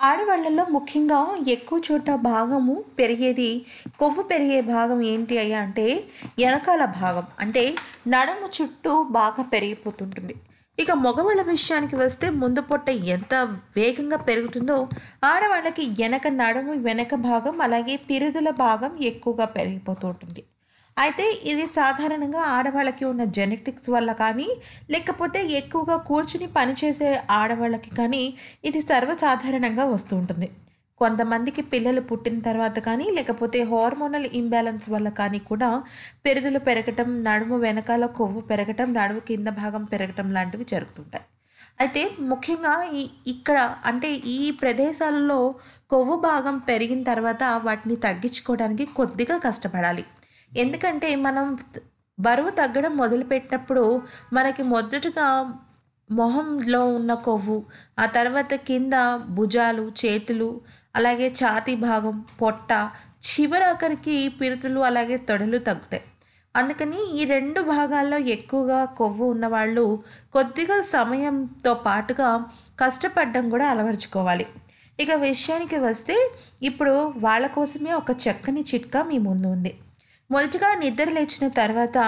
ఆడవాళ్ళలో ముఖ్యంగా ఎక్కువ చోట భాగము పెరిగేది కొవ్వు పెరిగే భాగం ఏంటి అయ్యా అంటే వెనకాల భాగం. అంటే నడుము చుట్టూ బాగా పెరిగిపోతుంటుంది. ఇక మగవాళ్ళ విషయానికి వస్తే ముందు పొట్ట ఎంత వేగంగా పెరుగుతుందో ఆడవాళ్ళకి వెనక నడుము వెనక భాగం అలాగే పిరుదుల భాగం ఎక్కువగా పెరిగిపోతూ ఉంటుంది. అయితే ఇది సాధారణంగా ఆడవాళ్ళకి ఉన్న జెనెటిక్స్ వల్ల కానీ లేకపోతే ఎక్కువగా కూర్చుని పనిచేసే ఆడవాళ్ళకి కానీ ఇది సర్వసాధారణంగా వస్తూ ఉంటుంది కొంతమందికి పిల్లలు పుట్టిన తర్వాత కానీ లేకపోతే హార్మోనల్ ఇంబ్యాలెన్స్ వల్ల కానీ కూడా పెరుదులు పెరగటం నడుము వెనకాల కొవ్వు పెరగటం నడుము కింద భాగం పెరగటం లాంటివి జరుగుతుంటాయి. అయితే ముఖ్యంగా ఈ ఇక్కడ అంటే ఈ ప్రదేశాలలో కొవ్వు భాగం పెరిగిన తర్వాత వాటిని తగ్గించుకోవడానికి కొద్దిగా కష్టపడాలి. ఎందుకంటే మనం బరువు తగ్గడం మొదలుపెట్టినప్పుడు మనకి మొదటగా మొహంలో ఉన్న కొవ్వు ఆ తర్వాత కింద భుజాలు చేతులు అలాగే ఛాతీ భాగం పొట్ట చివరాఖరికి పిరుతులు అలాగే తొడలు తగ్గుతాయి. అందుకని ఈ రెండు భాగాల్లో ఎక్కువగా కొవ్వు ఉన్నవాళ్ళు కొద్దిగా సమయంతో పాటుగా కష్టపడడం కూడా అలవరుచుకోవాలి. ఇక విషయానికి వస్తే ఇప్పుడు వాళ్ళ కోసమే ఒక చక్కని చిట్కా మీ ముందు ఉంది. మొదటిగా నిద్ర లేచిన తర్వాత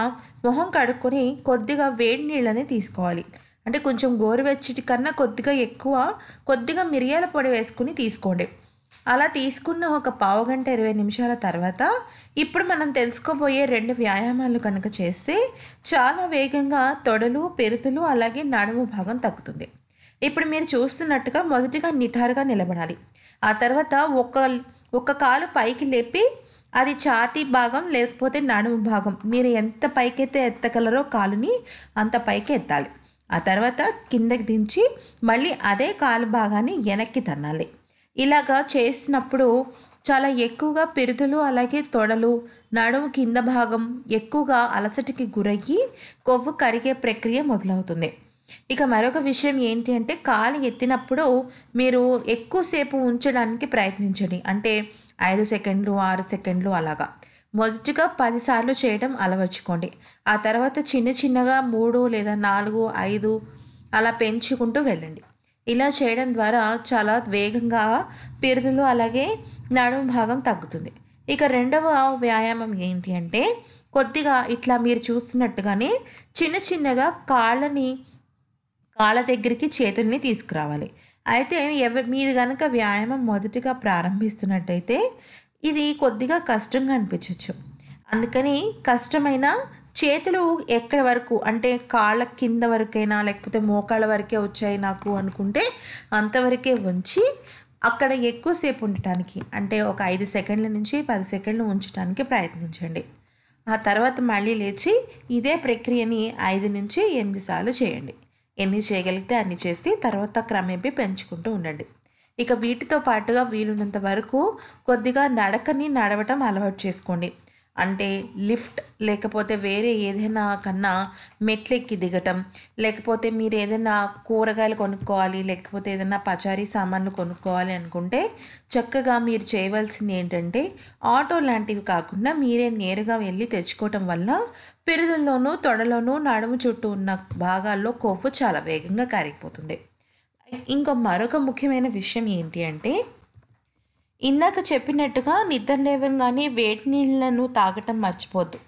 మొహం కడుక్కొని కొద్దిగా వేడి నీళ్ళని తీసుకోవాలి. అంటే కొంచెం గోరువెచ్చటి కన్నా కొద్దిగా ఎక్కువ కొద్దిగా మిరియాల పొడి వేసుకుని తీసుకోండి. అలా తీసుకున్న ఒక పావు గంట ఇరవై నిమిషాల తర్వాత ఇప్పుడు మనం తెలుసుకోబోయే రెండు వ్యాయామాలు కనుక చేస్తే చాలా వేగంగా తొడలు పెరుతులు అలాగే నడుము భాగం తగ్గుతుంది. ఇప్పుడు మీరు చూస్తున్నట్టుగా మొదటిగా నిటారుగా నిలబడాలి. ఆ తర్వాత ఒక ఒక కాలు పైకి లేపి అది ఛాతీ భాగం లేకపోతే నడుము భాగం. మీరు ఎంత పైకైతే ఎత్తగలరో కాలుని అంత పైకి ఎత్తాలి. ఆ తర్వాత కిందకి దించి మళ్ళీ అదే కాలు భాగాన్ని వెనక్కి తన్నాలి. ఇలాగా చేసినప్పుడు చాలా ఎక్కువగా పిరుదులు అలాగే తొడలు నడుము కింద భాగం ఎక్కువగా అలసటికి గురయ్యి కొవ్వు కరిగే ప్రక్రియ మొదలవుతుంది. ఇక మరొక విషయం ఏంటి అంటే కాలు ఎత్తినప్పుడు మీరు ఎక్కువసేపు ఉంచడానికి ప్రయత్నించండి. అంటే ఐదు సెకండ్లు ఆరు సెకండ్లు అలాగా. మొదటిగా పదిసార్లు చేయడం అలవర్చుకోండి. ఆ తర్వాత చిన్న చిన్నగా మూడు లేదా నాలుగు ఐదు అలా పెంచుకుంటూ వెళ్ళండి. ఇలా చేయడం ద్వారా చాలా వేగంగా పిరుదులు అలాగే నడుము భాగం తగ్గుతుంది. ఇక రెండవ వ్యాయామం ఏంటి అంటే కొద్దిగా ఇట్లా మీరు చూస్తున్నట్టుగానే చిన్న చిన్నగా కాళ్ళని కాళ్ళ దగ్గరికి చేతుల్ని తీసుకురావాలి. అయితే ఎవ మీరు కనుక వ్యాయామం మొదటిగా ప్రారంభిస్తున్నట్టయితే ఇది కొద్దిగా కష్టంగా అనిపించవచ్చు అందుకని కష్టమైన చేతులు ఎక్కడి వరకు అంటే కాళ్ళ కింద వరకైనా లేకపోతే మోకాళ్ళ వరకే వచ్చాయి నాకు అనుకుంటే అంతవరకే ఉంచి అక్కడ ఎక్కువసేపు ఉండటానికి అంటే ఒక ఐదు సెకండ్ల నుంచి పది సెకండ్లు ఉంచడానికి ప్రయత్నించండి. ఆ తర్వాత మళ్ళీ లేచి ఇదే ప్రక్రియని ఐదు నుంచి ఎనిమిది సార్లు చేయండి. ఎన్ని చేయగలిగితే అన్ని చేసి తర్వాత క్రమేపీ పెంచుకుంటూ ఉండండి. ఇక వీటితో పాటుగా వీలున్నంత వరకు కొద్దిగా నడకని నడవటం అలవాటు చేసుకోండి. అంటే లిఫ్ట్ లేకపోతే వేరే ఏదైనా కన్నా మెట్లెక్కి దిగటం లేకపోతే మీరు ఏదైనా కూరగాయలు కొనుక్కోవాలి లేకపోతే ఏదైనా పచారీ సామాన్లు కొనుక్కోవాలి అనుకుంటే చక్కగా మీరు చేయవలసింది ఏంటంటే ఆటో లాంటివి కాకుండా మీరే నేరుగా వెళ్ళి తెచ్చుకోవటం వల్ల పెరుదుల్లోనూ తొడలోనూ నడుము చుట్టూ ఉన్న భాగాల్లో కొవ్వు చాలా వేగంగా కరిగిపోతుంది. ఇంకో మరొక ముఖ్యమైన విషయం ఏంటి అంటే ఇందాక చెప్పినట్టుగా నిద్ర లేవంగానే వేడి నీళ్ళను తాగటం మర్చిపోద్దు.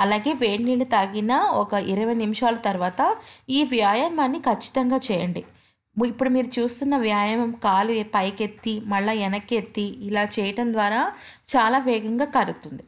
అలాగే వేడి నీళ్ళు తాగిన ఒక ఇరవై నిమిషాల తర్వాత ఈ వ్యాయామాన్ని ఖచ్చితంగా చేయండి. ఇప్పుడు మీరు చూస్తున్న వ్యాయామం కాలు పైకెత్తి మళ్ళీ వెనక్కి ఎత్తి ఇలా చేయటం ద్వారా చాలా వేగంగా కరుగుతుంది